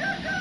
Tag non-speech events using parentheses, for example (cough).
Go, (laughs) go!